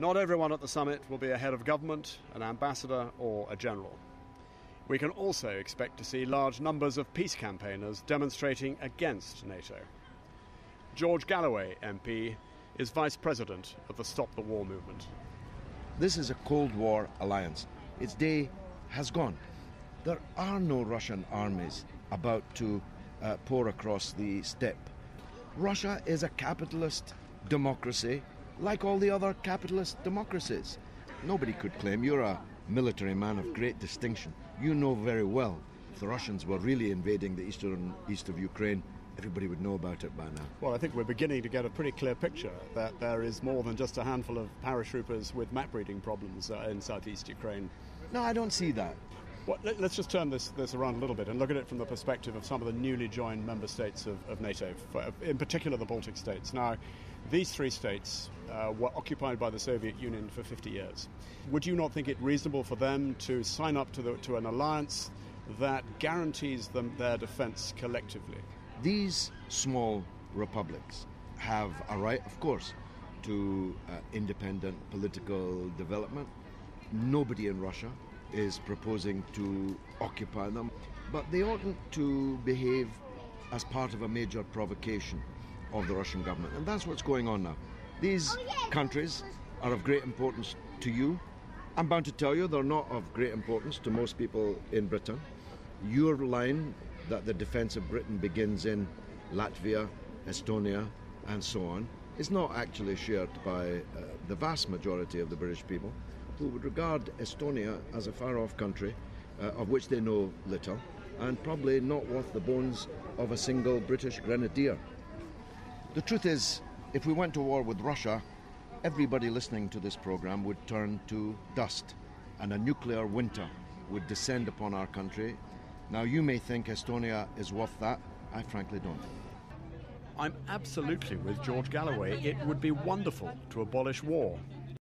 Not everyone at the summit will be a head of government, an ambassador, or a general. We can also expect to see large numbers of peace campaigners demonstrating against NATO. George Galloway, MP, is vice president of the Stop the War movement. This is a Cold War alliance. Its day has gone. There are no Russian armies about to uh, pour across the steppe. Russia is a capitalist democracy like all the other capitalist democracies. Nobody could claim you're a military man of great distinction. You know very well if the Russians were really invading the eastern east of Ukraine, everybody would know about it by now. Well, I think we're beginning to get a pretty clear picture that there is more than just a handful of paratroopers with map reading problems uh, in southeast Ukraine. No, I don't see that. Well, let, us just turn this, this around a little bit and look at it from the perspective of some of the newly joined member states of, of NATO, in particular the Baltic states. Now, these three states uh, were occupied by the Soviet Union for 50 years. Would you not think it reasonable for them to sign up to, the, to an alliance that guarantees them their defense collectively? These small republics have a right, of course, to uh, independent political development. Nobody in Russia is proposing to occupy them, but they oughtn't to behave as part of a major provocation of the Russian government. And that's what's going on now. These countries are of great importance to you. I'm bound to tell you they're not of great importance to most people in Britain. Your line that the defence of Britain begins in Latvia, Estonia, and so on is not actually shared by uh, the vast majority of the British people who would regard Estonia as a far off country uh, of which they know little and probably not worth the bones of a single British grenadier. The truth is, if we went to war with Russia, everybody listening to this program would turn to dust and a nuclear winter would descend upon our country. Now, you may think Estonia is worth that. I frankly don't. I'm absolutely with George Galloway. It would be wonderful to abolish war.